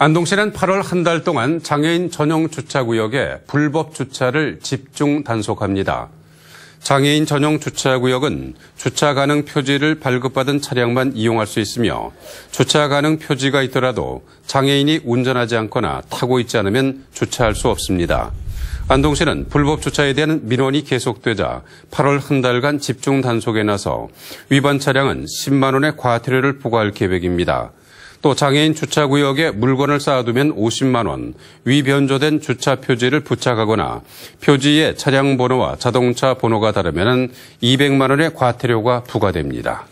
안동시는 8월 한 달 동안 장애인 전용 주차구역에 불법 주차를 집중 단속합니다. 장애인 전용 주차구역은 주차 가능 표지를 발급받은 차량만 이용할 수 있으며 주차 가능 표지가 있더라도 장애인이 운전하지 않거나 타고 있지 않으면 주차할 수 없습니다. 안동시는 불법 주차에 대한 민원이 계속되자 8월 한 달간 집중 단속에 나서 위반 차량은 10만 원의 과태료를 부과할 계획입니다. 또 장애인 주차구역에 물건을 쌓아두면 50만 원, 위변조된 주차 표지를 부착하거나 표지에 차량 번호와 자동차 번호가 다르면 200만 원의 과태료가 부과됩니다.